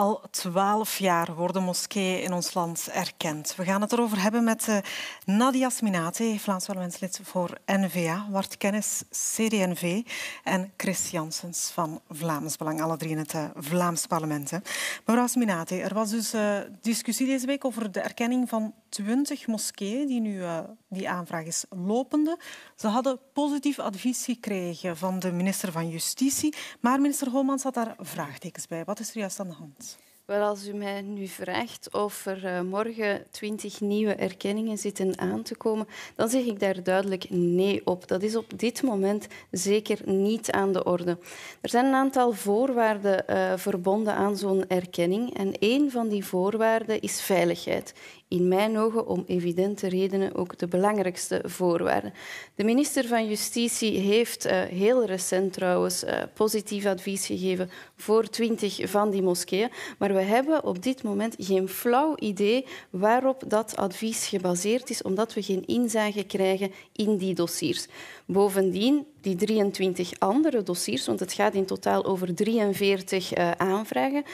Al twaalf jaar worden moskeeën in ons land erkend. We gaan het erover hebben met uh, Nadia Sminate, Vlaams parlementslid voor N-VA, Wart Kennis, CDNV en Chris Janssens van Vlaams Belang, alle drie in het uh, Vlaams parlement. Mevrouw Sminate, er was dus uh, discussie deze week over de erkenning van 20 moskeeën, die nu die aanvraag is lopende. Ze hadden positief advies gekregen van de minister van Justitie, maar minister Holmans had daar vraagtekens bij. Wat is er juist aan de hand? Wel, als u mij nu vraagt of er uh, morgen twintig nieuwe erkenningen zitten aan te komen, dan zeg ik daar duidelijk nee op. Dat is op dit moment zeker niet aan de orde. Er zijn een aantal voorwaarden verbonden aan zo'n erkenning. En een van die voorwaarden is veiligheid in mijn ogen om evidente redenen ook de belangrijkste voorwaarde. De minister van Justitie heeft uh, heel recent trouwens uh, positief advies gegeven voor twintig van die moskeeën, maar we hebben op dit moment geen flauw idee waarop dat advies gebaseerd is, omdat we geen inzage krijgen in die dossiers. Bovendien, die 23 andere dossiers, want het gaat in totaal over 43 uh, aanvragen,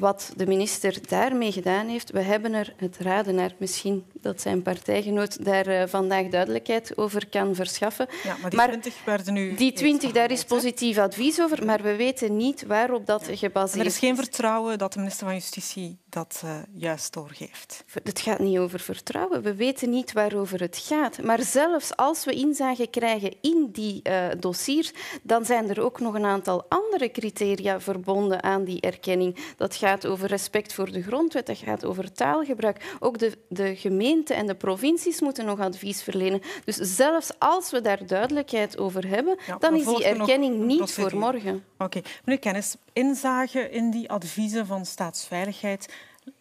wat de minister daarmee gedaan heeft. We hebben er het raden naar. Misschien dat zijn partijgenoot daar uh, vandaag duidelijkheid over kan verschaffen. Ja, maar die 20 werden nu... Die 20, daar is positief advies over, maar we weten niet waarop dat gebaseerd is. Er is geen vertrouwen dat de minister van Justitie dat uh, juist doorgeeft. Het gaat niet over vertrouwen. We weten niet waarover het gaat. Maar zelfs als we inzage krijgen in die uh, dossiers, dan zijn er ook nog een aantal andere criteria verbonden aan die erkenning. Dat gaat over respect voor de grondwet, dat gaat over taalgebruik. Ook de, de gemeenten en de provincies moeten nog advies verlenen. Dus zelfs als we daar duidelijkheid over hebben, ja, dan is die erkenning niet voor morgen. Oké. Okay. Meneer Kennis, inzage in die adviezen van staatsveiligheid,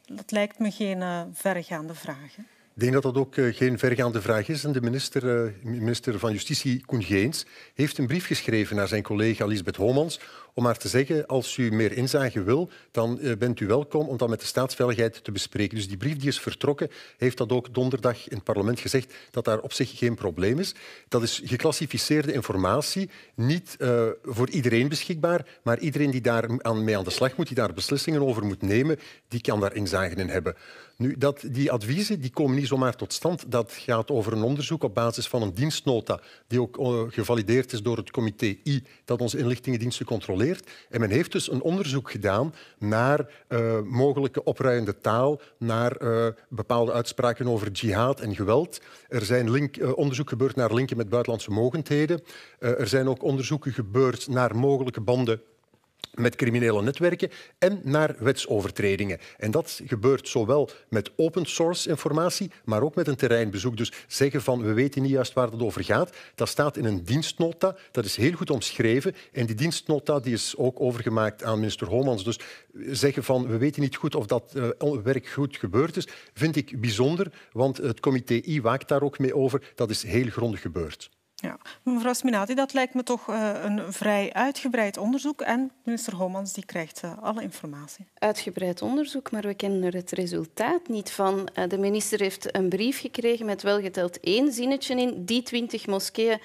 dat lijkt me geen uh, verregaande vraag. Hè? Ik denk dat dat ook uh, geen vergaande vraag is. En de minister, uh, minister van Justitie, Koen Geens, heeft een brief geschreven naar zijn collega Lisbeth Homans om haar te zeggen, als u meer inzage wil, dan uh, bent u welkom om dat met de staatsveiligheid te bespreken. Dus die brief die is vertrokken, heeft dat ook donderdag in het parlement gezegd, dat daar op zich geen probleem is. Dat is geclassificeerde informatie, niet voor iedereen beschikbaar, maar iedereen die daar aan, mee aan de slag moet, die daar beslissingen over moet nemen, die kan daar inzage in hebben. Nu, dat, die adviezen die komen niet zomaar tot stand. Dat gaat over een onderzoek op basis van een dienstnota die ook uh, gevalideerd is door het comité I dat onze inlichtingendiensten controleert. En men heeft dus een onderzoek gedaan naar uh, mogelijke opruiende taal, naar uh, bepaalde uitspraken over jihad en geweld. Er zijn link, onderzoek gebeurd naar linken met buitenlandse mogendheden. er zijn ook onderzoeken gebeurd naar mogelijke banden met criminele netwerken en naar wetsovertredingen. En dat gebeurt zowel met open source informatie, maar ook met een terreinbezoek. Dus zeggen van we weten niet juist waar het over gaat, dat staat in een dienstnota. Dat is heel goed omschreven. En die dienstnota die is ook overgemaakt aan minister Homans. Dus zeggen van we weten niet goed of dat uh, werk goed gebeurd is, vind ik bijzonder, want het comité I waakt daar ook mee over. Dat is heel grondig gebeurd. Ja. Mevrouw Sminati, dat lijkt me toch uh, een vrij uitgebreid onderzoek. En minister Homans die krijgt uh, alle informatie. Uitgebreid onderzoek, maar we kennen er het resultaat niet van. Uh, de minister heeft een brief gekregen met welgeteld één zinnetje in. Die twintig moskeeën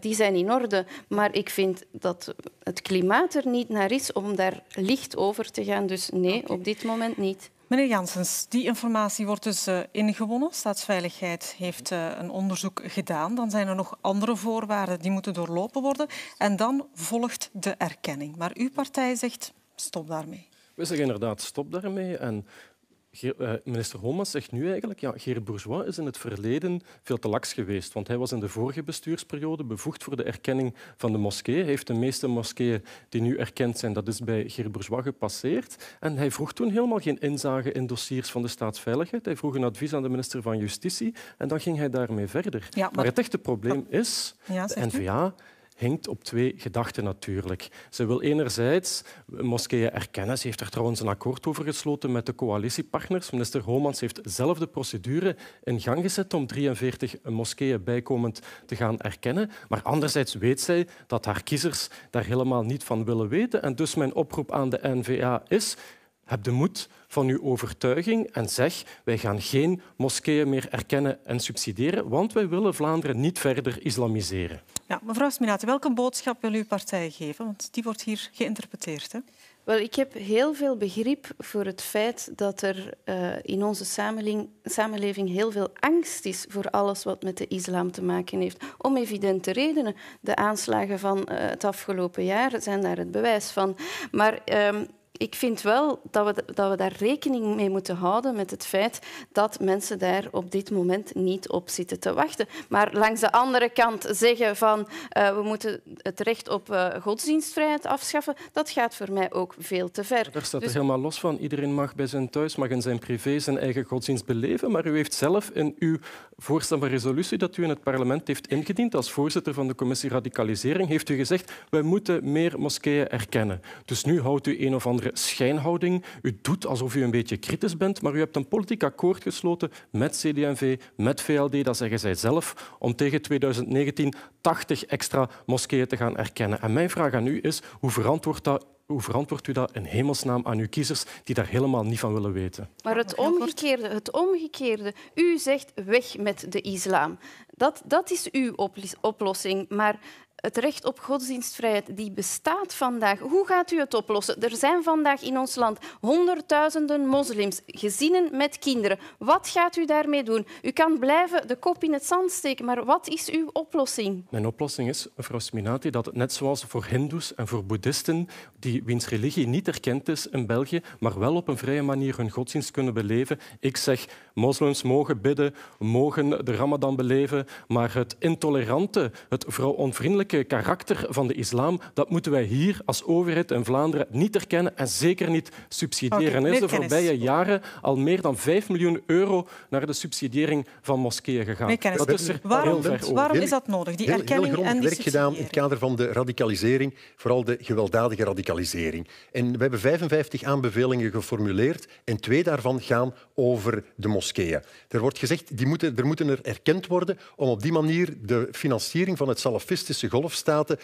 die zijn in orde. Maar ik vind dat het klimaat er niet naar is om daar licht over te gaan. Dus nee, okay. op dit moment niet. Meneer Janssens, die informatie wordt dus uh, ingewonnen. Staatsveiligheid heeft uh, een onderzoek gedaan. Dan zijn er nog andere voorwaarden die moeten doorlopen worden. En dan volgt de erkenning. Maar uw partij zegt stop daarmee. We zeggen inderdaad stop daarmee. En eh, minister Homans zegt nu eigenlijk, ja, Geert Bourgeois is in het verleden veel te laks geweest, want hij was in de vorige bestuursperiode bevoegd voor de erkenning van de moskee. Hij heeft de meeste moskeeën die nu erkend zijn, dat is bij Geert Bourgeois gepasseerd. En hij vroeg toen helemaal geen inzage in dossiers van de staatsveiligheid. Hij vroeg een advies aan de minister van Justitie en dan ging hij daarmee verder. Ja, maar... maar... het echte probleem is, ja, de N-VA hinkt op twee gedachten natuurlijk. Ze wil enerzijds moskeeën erkennen. Ze heeft er trouwens een akkoord over gesloten met de coalitiepartners. Minister Homans heeft zelf de procedure in gang gezet om 43 moskeeën bijkomend te gaan erkennen. Maar anderzijds weet zij dat haar kiezers daar helemaal niet van willen weten. En dus mijn oproep aan de N-VA is heb de moed van uw overtuiging en zeg wij gaan geen moskeeën meer erkennen en subsidiëren, want wij willen Vlaanderen niet verder islamiseren. Ja, mevrouw Sminate, welke boodschap wil uw partij geven? Want die wordt hier geïnterpreteerd. Hè? Wel, ik heb heel veel begrip voor het feit dat er uh, in onze samenleving, samenleving, heel veel angst is voor alles wat met de islam te maken heeft. Om evidente redenen. De aanslagen van uh, het afgelopen jaar zijn daar het bewijs van. Maar um, ik vind wel dat we, dat we daar rekening mee moeten houden met het feit dat mensen daar op dit moment niet op zitten te wachten. Maar langs de andere kant zeggen van uh, we moeten het recht op uh, godsdienstvrijheid afschaffen, dat gaat voor mij ook veel te ver. Daar staat dus... er helemaal los van. Iedereen mag bij zijn thuis, mag in zijn privé zijn eigen godsdienst beleven, maar u heeft zelf in uw voorstel van resolutie dat u in het parlement heeft ingediend als voorzitter van de commissie radicalisering, heeft u gezegd wij moeten meer moskeeën erkennen. Dus nu houdt u een of andere schijnhouding. U doet alsof u een beetje kritisch bent, maar u hebt een politiek akkoord gesloten met CD&V, met VLD, dat zeggen zij zelf, om tegen 2019 80 extra moskeeën te gaan erkennen. En mijn vraag aan u is, hoe verantwoordt dat hoe verantwoordt u dat in hemelsnaam aan uw kiezers die daar helemaal niet van willen weten? Maar het omgekeerde, het omgekeerde. U zegt weg met de islam. Dat, dat is uw oplossing. Maar het recht op godsdienstvrijheid die bestaat vandaag. Hoe gaat u het oplossen? Er zijn vandaag in ons land honderdduizenden moslims, gezinnen met kinderen. Wat gaat u daarmee doen? U kan blijven de kop in het zand steken, maar wat is uw oplossing? Mijn oplossing is, mevrouw Sminati, dat net zoals voor hindoes en voor boeddhisten, die wiens religie niet erkend is in België, maar wel op een vrije manier hun godsdienst kunnen beleven. Ik zeg, moslims mogen bidden, mogen de ramadan beleven, maar het intolerante, het vrouwonvriendelijke karakter van de islam, dat moeten wij hier als overheid in Vlaanderen niet erkennen en zeker niet subsidiëren. Er is de voorbije jaren al meer dan 5 miljoen euro naar de subsidiëring van moskeeën gegaan. Dat is er waarom, heel ver waarom is dat nodig, die erkenning heel, heel en die werk gedaan in het kader van de radicalisering, vooral de gewelddadige radicalisering. En we hebben 55 aanbevelingen geformuleerd en twee daarvan gaan over de moskeeën. Er wordt gezegd, die moeten, er moeten er erkend worden om op die manier de financiering van het salafistische golfstaten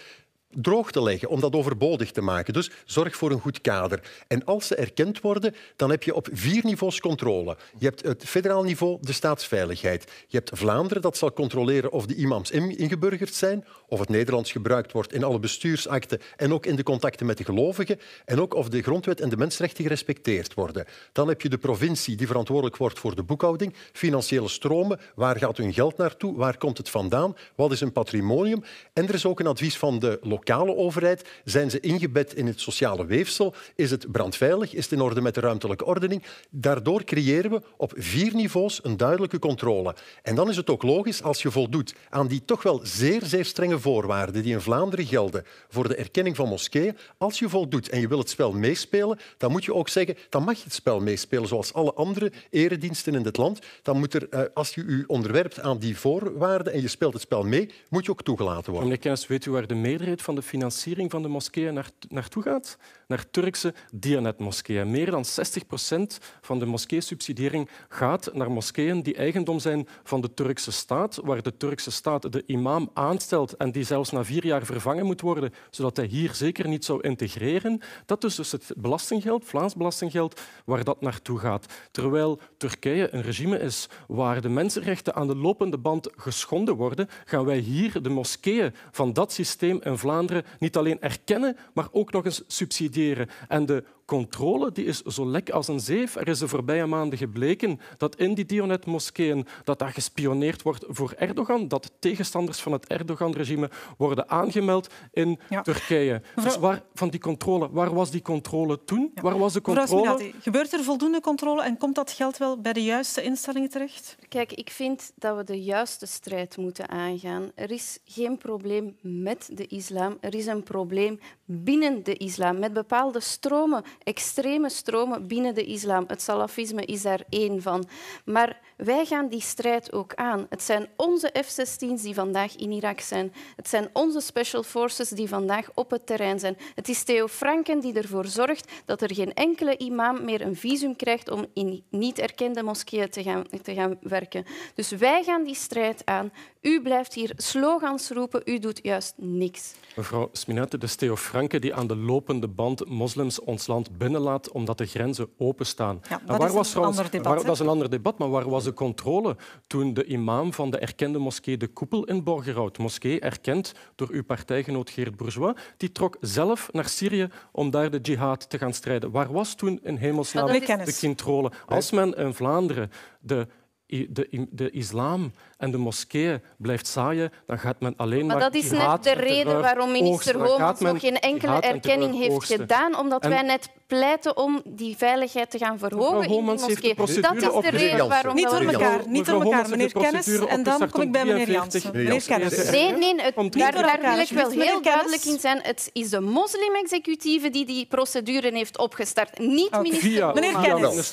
droog te leggen, om dat overbodig te maken. Dus zorg voor een goed kader. En als ze erkend worden, dan heb je op vier niveaus controle. Je hebt het federaal niveau, de staatsveiligheid. Je hebt Vlaanderen, dat zal controleren of de imams ingeburgerd zijn, of het Nederlands gebruikt wordt in alle bestuursakten en ook in de contacten met de gelovigen, en ook of de grondwet en de mensenrechten gerespecteerd worden. Dan heb je de provincie die verantwoordelijk wordt voor de boekhouding, financiële stromen, waar gaat hun geld naartoe, waar komt het vandaan, wat is een patrimonium. En er is ook een advies van de lokale overheid? Zijn ze ingebed in het sociale weefsel? Is het brandveilig? Is het in orde met de ruimtelijke ordening? Daardoor creëren we op vier niveaus een duidelijke controle. En dan is het ook logisch als je voldoet aan die toch wel zeer, zeer strenge voorwaarden die in Vlaanderen gelden voor de erkenning van moskeeën. Als je voldoet en je wil het spel meespelen, dan moet je ook zeggen, dan mag je het spel meespelen zoals alle andere erediensten in dit land. Dan moet er, eh, als je je onderwerpt aan die voorwaarden en je speelt het spel mee, moet je ook toegelaten worden. Meneer Kennis, weet u waar de meerderheid van de financiering van de moskeeën naar, naartoe gaat? Naar Turkse Dianet-moskeeën. Meer dan 60 procent van de moskeesubsidiering gaat naar moskeeën die eigendom zijn van de Turkse staat, waar de Turkse staat de imam aanstelt en die zelfs na vier jaar vervangen moet worden, zodat hij hier zeker niet zou integreren. Dat is dus het belastinggeld, Vlaams belastinggeld, waar dat naartoe gaat. Terwijl Turkije een regime is waar de mensenrechten aan de lopende band geschonden worden, gaan wij hier de moskeeën van dat systeem in Vlaanderen niet alleen erkennen, maar ook nog eens subsidiëren. En de controle die is zo lek als een zeef. Er is de voorbije maanden gebleken dat in die Dionet-moskeeën dat daar gespioneerd wordt voor Erdogan, dat tegenstanders van het Erdogan-regime worden aangemeld in Turkije. Dus waar, van die controle, waar was die controle toen? Waar was de controle? gebeurt er voldoende controle en komt dat geld wel bij de juiste instellingen terecht? Kijk, ik vind dat we de juiste strijd moeten aangaan. Er is geen probleem met de islam, er is een probleem binnen de islam, met bepaalde stromen extreme stromen binnen de islam. Het salafisme is daar één van. Maar wij gaan die strijd ook aan. Het zijn onze F-16's die vandaag in Irak zijn. Het zijn onze special forces die vandaag op het terrein zijn. Het is Theo Franken die ervoor zorgt dat er geen enkele imam meer een visum krijgt om in niet erkende moskeeën te gaan, te gaan werken. Dus wij gaan die strijd aan. U blijft hier slogans roepen, u doet juist niks. Mevrouw Sminette, de is Theo Franke die aan de lopende band moslims ons land binnenlaat omdat de grenzen openstaan. Ja, dat waar is was een ander debat. Waar, dat is een ander debat, maar waar was de controle toen de imam van de erkende moskee De Koepel in Borgerhout, moskee erkend door uw partijgenoot Geert Bourgeois, die trok zelf naar Syrië om daar de jihad te gaan strijden. Waar was toen in hemelsnaam de controle? Als men in Vlaanderen de de, de islam en de moskeeën blijft zaaien, dan gaat men alleen maar... Maar dat is net de reden waarom minister Homans nog geen enkele erkenning heeft gedaan, omdat wij net pleiten om die veiligheid te gaan verhogen in de moskee. Dat is de reden waarom... Niet door elkaar, niet door elkaar. Meneer Kennis, en dan kom ik bij meneer Jansen. Meneer Kennis. Nee, nee het, daar, daar wil ik wel heel duidelijk in zijn. Het is de moslim-executieve die die procedure heeft opgestart, niet minister Meneer Kennis.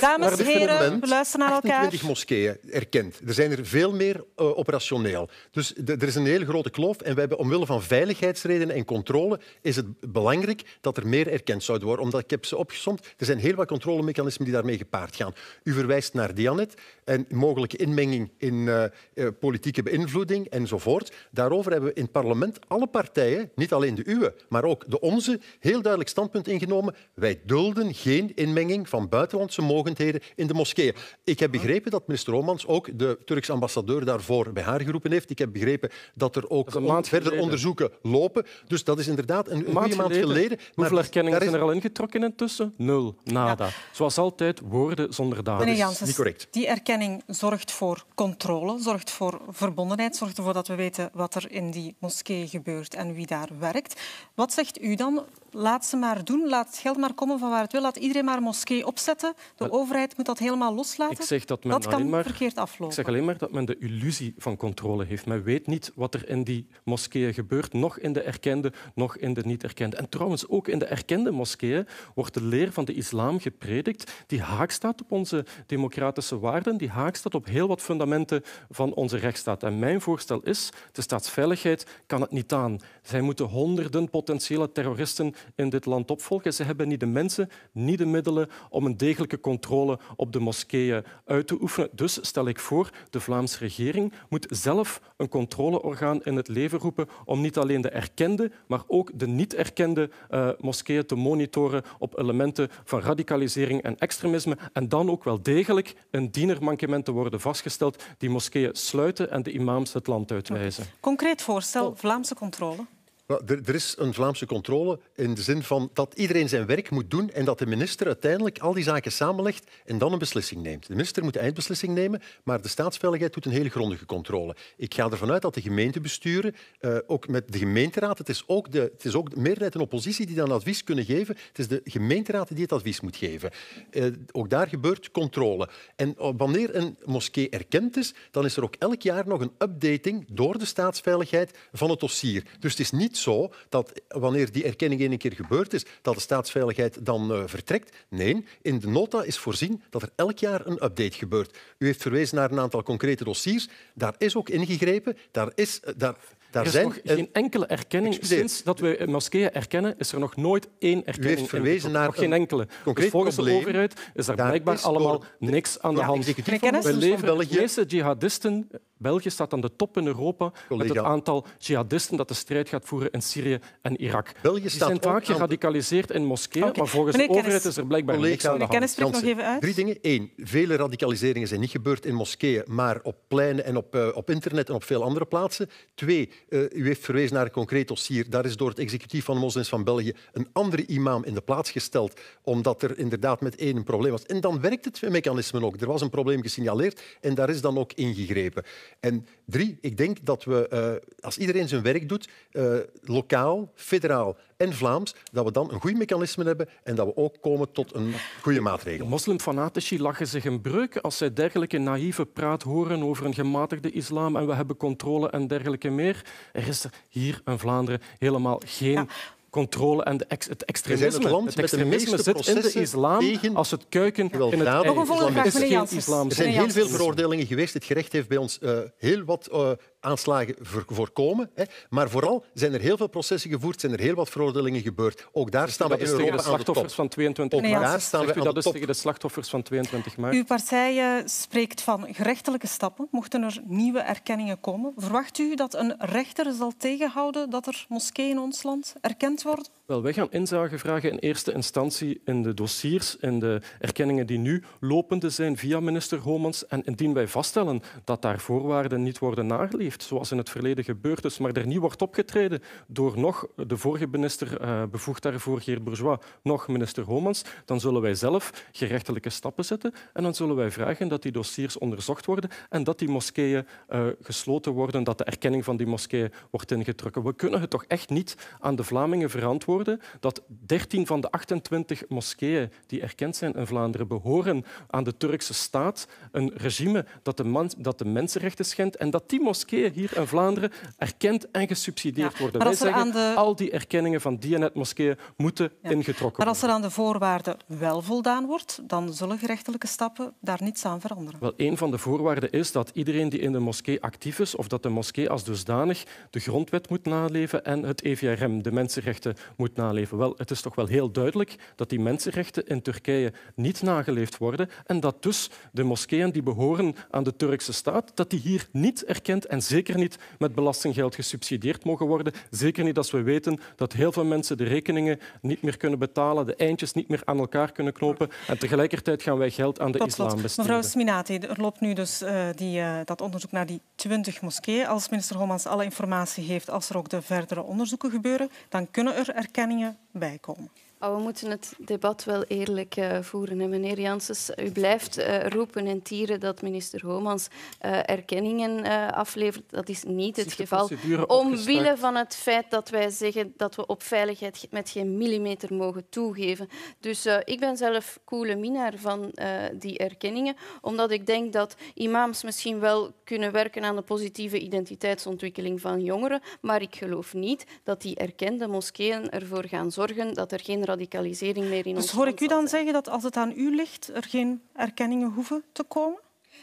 Dames en heren, we luisteren naar elkaar. 20 moskeeën erkend. Er zijn er veel meer uh, operationeel. Dus er is een hele grote kloof. En we hebben, omwille van veiligheidsredenen en controle is het belangrijk dat er meer erkend zou worden. Omdat ik heb ze opgesomd. Er zijn heel wat controlemechanismen die daarmee gepaard gaan. U verwijst naar Dianet en mogelijke inmenging in uh, uh, politieke beïnvloeding enzovoort. Daarover hebben we in het parlement alle partijen, niet alleen de uwe, maar ook de onze, heel duidelijk standpunt ingenomen. Wij dulden geen inmenging van buitenlandse mogendheden in de moskeeën. Ik heb begrepen dat minister Romans ook de Turkse ambassadeur daarvoor bij haar geroepen heeft. Ik heb begrepen dat er ook dat verder onderzoeken lopen. Dus dat is inderdaad een, maand geleden. Hoeveel erkenningen zijn er al ingetrokken intussen? Nul. Nada. Ja. Zoals altijd, woorden zonder daden. Meneer Janssens, niet correct. Die erkenning zorgt voor controle, zorgt voor verbondenheid, zorgt ervoor dat we weten wat er in die moskee gebeurt en wie daar werkt. Wat zegt u dan? Laat ze maar doen, laat het geld maar komen van waar het wil, laat iedereen maar een moskee opzetten. De overheid moet dat helemaal loslaten. Ik zeg dat, men dat kan maar, verkeerd aflopen. Ik zeg alleen maar dat men de illusie van controle heeft. Men weet niet wat er in die moskeeën gebeurt, nog in de erkende, nog in de niet erkende. En trouwens, ook in de erkende moskeeën wordt de leer van de islam gepredikt die haak staat op onze democratische waarden, die haak staat op heel wat fundamenten van onze rechtsstaat. En mijn voorstel is, de staatsveiligheid kan het niet aan. Zij moeten honderden potentiële terroristen in dit land opvolgen. Ze hebben niet de mensen, niet de middelen om een degelijke controle op de moskeeën uit te oefenen. Dus stel ik voor, de Vlaamse regering moet zelf een controleorgaan in het leven roepen om niet alleen de erkende, maar ook de niet erkende uh, moskeeën te monitoren op elementen van radicalisering en extremisme en dan ook wel degelijk een dienermankement te worden vastgesteld die moskeeën sluiten en de imams het land uitwijzen. Concreet voorstel, Vlaamse controle. Er, er, is een Vlaamse controle in de zin van dat iedereen zijn werk moet doen en dat de minister uiteindelijk al die zaken samenlegt en dan een beslissing neemt. De minister moet de eindbeslissing nemen, maar de staatsveiligheid doet een hele grondige controle. Ik ga ervan uit dat de gemeentebesturen, uh, ook met de gemeenteraad, het is ook de, het is ook de meerderheid en oppositie die dan advies kunnen geven. Het is de gemeenteraad die het advies moet geven. Uh, ook daar gebeurt controle. En uh, wanneer een moskee erkend is, dan is er ook elk jaar nog een updating door de staatsveiligheid van het dossier. Dus het is niet zo dat wanneer die erkenning één keer gebeurd is, dat de staatsveiligheid dan uh, vertrekt. Nee, in de nota is voorzien dat er elk jaar een update gebeurt. U heeft verwezen naar een aantal concrete dossiers. Daar is ook ingegrepen. Daar is, uh, daar, daar er is zijn nog geen enkele erkenning. Excuseer. Sinds dat we moskeeën erkennen, is er nog nooit één erkenning. U heeft verwezen naar nog geen enkele. Dus volgens probleem. de overheid is er Daar blijkbaar is allemaal niks aan de hand. We van leveren de meeste jihadisten. België staat aan de top in Europa met het aantal jihadisten dat de strijd gaat voeren in Syrië en Irak. België Die staat zijn vaak geradicaliseerd in moskeeën, maar volgens Meneer de overheid Kennis. is er blijkbaar Collega. niks aan de hand. Kennis, spreek nog even uit. Drie dingen. Eén, vele radicaliseringen zijn niet gebeurd in moskeeën, maar op pleinen en op, eh, op internet en op veel andere plaatsen. Twee, eh, u heeft verwezen naar een concreet dossier. Daar is door het executief van de moslims van België een andere imam in de plaats gesteld, omdat er inderdaad met één een probleem was. En dan werkt het mechanisme ook. Er was een probleem gesignaleerd en daar is dan ook ingegrepen. En drie, ik denk dat we, eh, als iedereen zijn werk doet, eh, lokaal, federaal en Vlaams, dat we dan een goed mechanisme hebben en dat we ook komen tot een goede maatregel. Moslimfanatici lachen zich een breuk als zij dergelijke naïeve praat horen over een gematigde islam en we hebben controle en dergelijke meer. Er is er hier in Vlaanderen helemaal geen Ja. Controle en de ex het extremisme. het land de extremisme zit in de islam tegen als het kuiken in het ei. Nog een volgende vraag, Het meneer Janssens. Er zijn heel veel veroordelingen geweest. Het gerecht heeft bij ons eh, heel wat eh, aanslagen voorkomen. Hè. Maar vooral zijn er heel veel processen gevoerd, zijn er heel wat veroordelingen gebeurd. Ook daar staan we in Europa de slachtoffers van 22 Ook daar staan we aan dat de is top. tegen de slachtoffers van 22 maart. Uw partij eh, spreekt van gerechtelijke stappen. Mochten er nieuwe erkenningen komen, verwacht u dat een rechter zal tegenhouden dat er moskeeën in ons land erkend worden? Wel, wij gaan inzage vragen in eerste instantie in de dossiers, in de erkenningen die nu lopende zijn via minister Homans. En indien wij vaststellen dat daar voorwaarden niet worden nageleefd, zoals in het verleden gebeurd is, maar er niet wordt opgetreden door nog de vorige minister uh, bevoegd daarvoor, Geert Bourgeois, nog minister Homans, dan zullen wij zelf gerechtelijke stappen zetten en dan zullen wij vragen dat die dossiers onderzocht worden en dat die moskeeën uh, gesloten worden, dat de erkenning van die moskeeën wordt ingetrokken. We kunnen het toch echt niet aan de Vlamingen verantwoorden dat 13 van de 28 moskeeën die erkend zijn in Vlaanderen behoren aan de Turkse staat, een regime dat de, man, dat de mensenrechten schendt en dat die moskeeën hier in Vlaanderen erkend en gesubsidieerd ja, worden. Wij zeggen, de... al die erkenningen van Dianet-moskeeën moeten ja. ingetrokken worden. Maar als er aan de voorwaarden wel voldaan wordt, dan zullen gerechtelijke stappen daar niets aan veranderen. Wel, een van de voorwaarden is dat iedereen die in de moskee actief is, of dat de moskee als dusdanig de grondwet moet naleven en het EVRM, de mensenrechten, moet naleven. Wel, het is toch wel heel duidelijk dat die mensenrechten in Turkije niet nageleefd worden en dat dus de moskeeën die behoren aan de Turkse staat, dat die hier niet erkend en zeker niet met belastinggeld gesubsidieerd mogen worden. Zeker niet als we weten dat heel veel mensen de rekeningen niet meer kunnen betalen, de eindjes niet meer aan elkaar kunnen knopen en tegelijkertijd gaan wij geld aan de Tot islam besteden. Mevrouw Sminati, er loopt nu dus uh, die, uh, dat onderzoek naar die 20 moskeeën. Als minister Homans alle informatie heeft, als er ook de verdere onderzoeken gebeuren, dan kunnen er erkenningen bijkomen. Oh, we moeten het debat wel eerlijk uh, voeren. Hè. Meneer Janssens, u blijft uh, roepen en tieren dat minister Homans uh, erkenningen aflevert. Dat is niet het geval. Omwille van het feit dat wij zeggen dat we op veiligheid met geen millimeter mogen toegeven. Dus ik ben zelf coole minnaar van die erkenningen, omdat ik denk dat imams misschien wel kunnen werken aan de positieve identiteitsontwikkeling van jongeren, maar ik geloof niet dat die erkende moskeeën ervoor gaan zorgen dat er geen radicalisering meer in dus ons hoor ik u dan zeggen dat als het aan u ligt, er geen erkenningen hoeven te komen?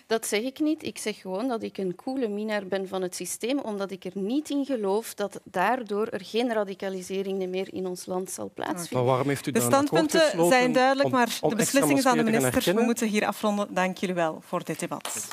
Dat zeg ik niet. Ik zeg gewoon dat ik een coole minnaar ben van het systeem, omdat ik er niet in geloof dat daardoor er geen radicalisering meer in ons land zal plaatsvinden. Maar waarom heeft u de standpunten zijn duidelijk, maar om de beslissing is aan de minister. We moeten hier afronden. Dank jullie wel voor dit debat.